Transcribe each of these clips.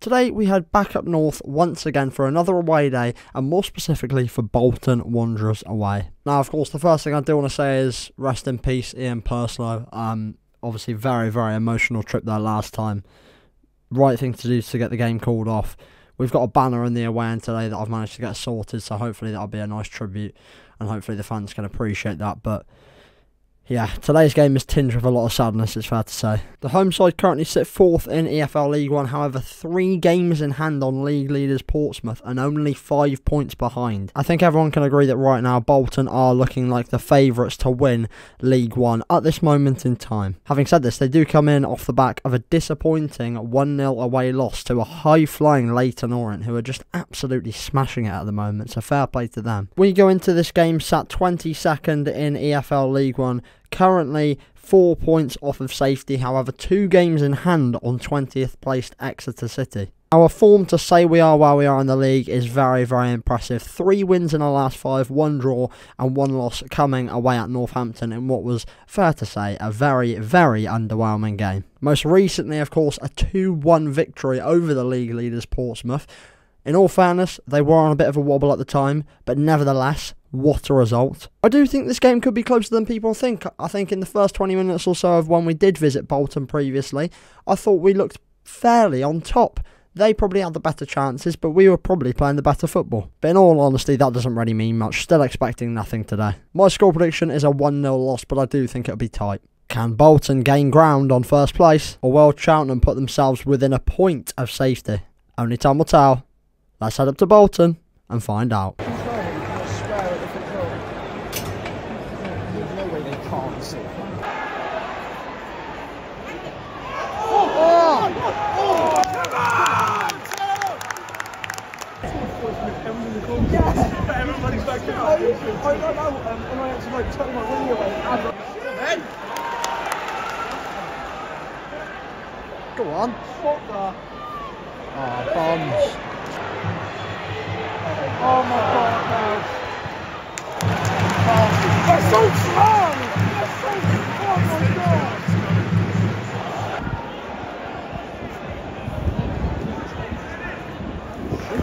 Today we head back up north once again for another away day and more specifically for Bolton Wanderers away. Now of course the first thing I do want to say is rest in peace Ian Purslow. Um, obviously very very emotional trip there last time. Right thing to do is to get the game called off. We've got a banner in the away end today that I've managed to get sorted so hopefully that'll be a nice tribute and hopefully the fans can appreciate that but yeah, today's game is tinged with a lot of sadness, it's fair to say. The home side currently sit fourth in EFL League One, however, three games in hand on league leaders Portsmouth and only five points behind. I think everyone can agree that right now Bolton are looking like the favourites to win League One at this moment in time. Having said this, they do come in off the back of a disappointing 1 0 away loss to a high flying Leyton Orient, who are just absolutely smashing it at the moment, so fair play to them. We go into this game sat 22nd in EFL League One currently four points off of safety, however, two games in hand on 20th placed Exeter City. Our form to say we are where we are in the league is very, very impressive. Three wins in our last five, one draw, and one loss coming away at Northampton in what was, fair to say, a very, very underwhelming game. Most recently, of course, a 2 1 victory over the league leaders Portsmouth. In all fairness, they were on a bit of a wobble at the time, but nevertheless, what a result. I do think this game could be closer than people think. I think in the first 20 minutes or so of when we did visit Bolton previously, I thought we looked fairly on top. They probably had the better chances, but we were probably playing the better football. But in all honesty, that doesn't really mean much. Still expecting nothing today. My score prediction is a 1 0 loss, but I do think it'll be tight. Can Bolton gain ground on first place, or will Cheltenham put themselves within a point of safety? Only time will tell. Let's head up to Bolton and find out. There's no way they can't see. Everybody's back in. I don't know. Um, and I had to like tuck my wing away. Hey! Go on. What the? Oh, bombs. Oh my god, guys. Oh, that's so strong! That's so strong, oh my god!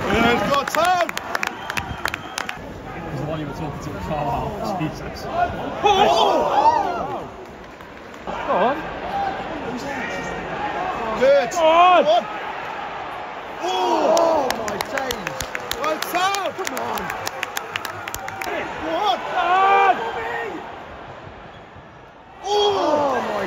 He's got time! It was the one you were talking to at Carlisle. Jesus. Oh! Go on. Good! Go on! One! Oh, my days. Right time! Come on. One! Go on!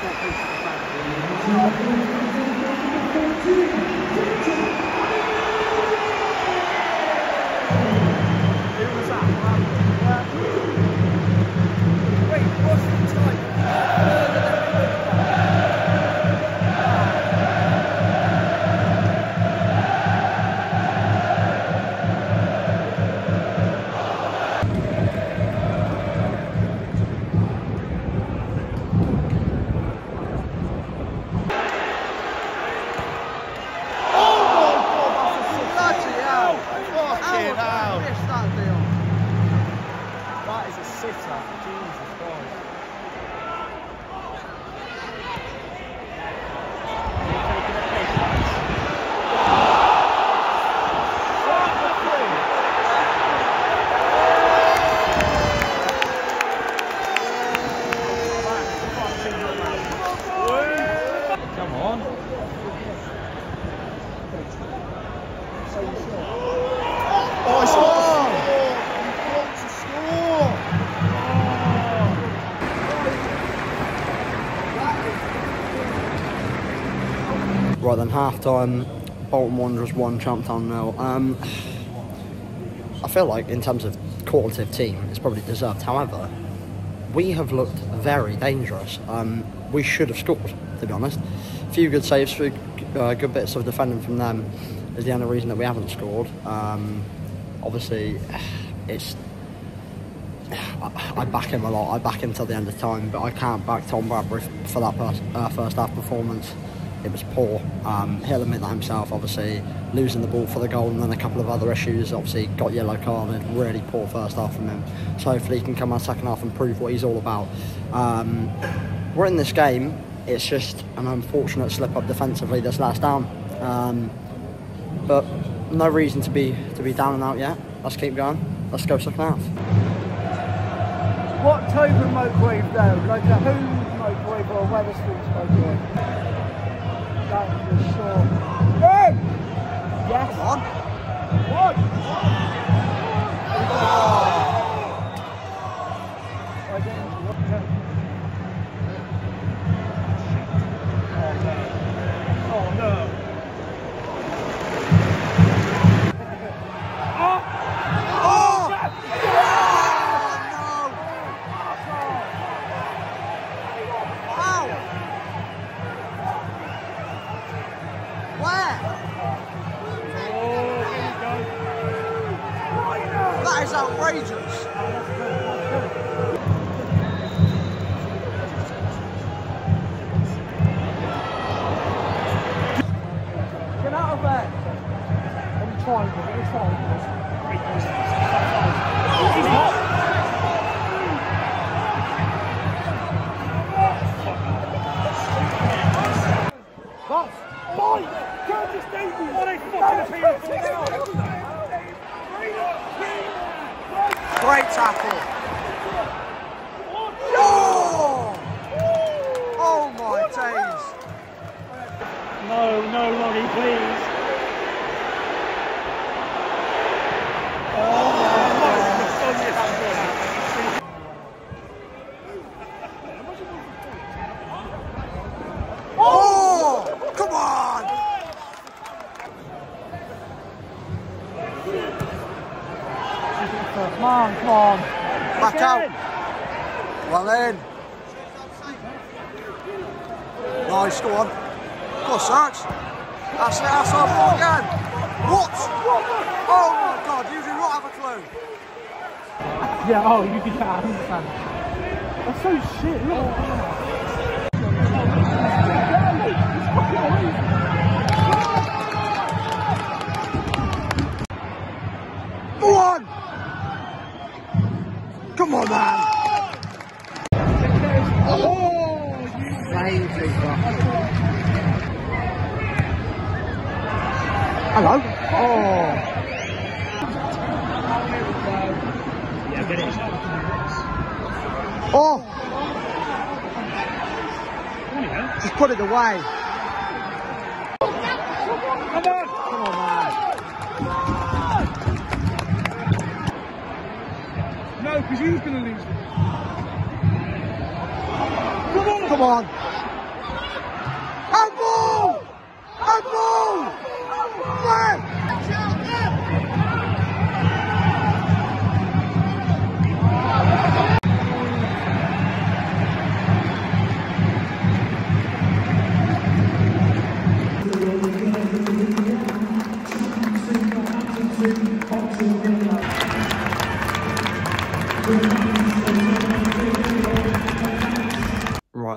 Thank. Then half time, Bolton Wanderers 1, Champtown nil. Um, I feel like, in terms of quality of team, it's probably deserved. However, we have looked very dangerous. Um, we should have scored, to be honest. A few good saves, uh, good bits of defending from them is the only reason that we haven't scored. Um, obviously, it's. I back him a lot. I back him till the end of time, but I can't back Tom Bradbury for that uh, first half performance. It was poor. Um, he'll admit that himself. Obviously, losing the ball for the goal and then a couple of other issues. Obviously, got yellow carded. Really poor first half from him. So hopefully, he can come out second half and prove what he's all about. Um, we're in this game. It's just an unfortunate slip up defensively this last down. Um, but no reason to be to be down and out yet. Let's keep going. Let's go second half. What type of microwave though? Like a Hoover microwave or a Wetherspoons microwave? That was so. I'm trying, I'm trying. That's mine! Curtis Davies! What a fucking Great tackle. Oh! Oh my days. No, no, Ronnie, please. Oh Oh! Come on! Come on, come on. Back out. Well in. Nice, go on. Go on, Sarge. That's it, that's our ball again. What? Oh my god, you do not have a clue. Yeah, oh, you can understand. That's so shit, look. Go on! Come on! Hello? Oh! Yeah, get it. Oh! Just put it away. Come on! Come on, man. No, because he was going to lose it. Come on. Right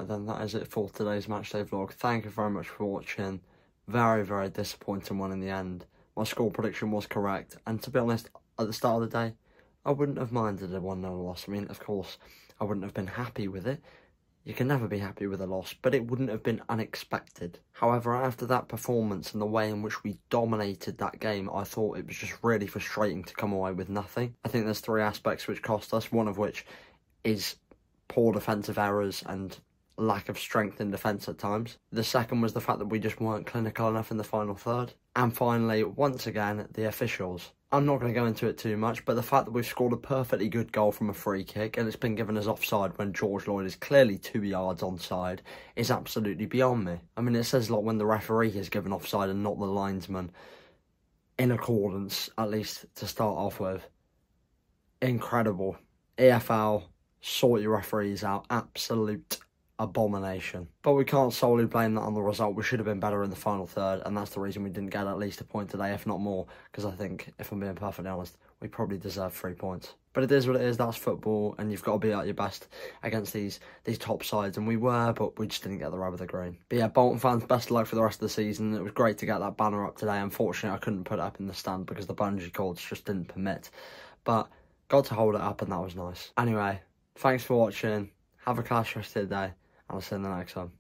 then, that is it for today's matchday vlog. Thank you very much for watching. Very, very disappointing one in the end. My score prediction was correct, and to be honest, at the start of the day, I wouldn't have minded a 1 0 loss. I mean, of course, I wouldn't have been happy with it. You can never be happy with a loss, but it wouldn't have been unexpected. However, after that performance and the way in which we dominated that game, I thought it was just really frustrating to come away with nothing. I think there's three aspects which cost us, one of which is poor defensive errors and lack of strength in defence at times. The second was the fact that we just weren't clinical enough in the final third. And finally, once again, the officials. I'm not going to go into it too much, but the fact that we've scored a perfectly good goal from a free kick and it's been given as offside when George Lloyd is clearly two yards onside is absolutely beyond me. I mean, it says a lot when the referee is given offside and not the linesman, in accordance, at least to start off with. Incredible. EFL, sort your referees out. Absolute abomination. But we can't solely blame that on the result. We should have been better in the final third, and that's the reason we didn't get at least a point today, if not more. Because I think, if I'm being perfectly honest, we probably deserve three points. But it is what it is. That's football, and you've got to be at your best against these these top sides. And we were, but we just didn't get the rub of the green. But yeah, Bolton fans, best of luck for the rest of the season. It was great to get that banner up today. Unfortunately, I couldn't put it up in the stand because the bungee cords just didn't permit. But got to hold it up, and that was nice. Anyway, thanks for watching. Have a class rest of the day. I'll see you in the next one.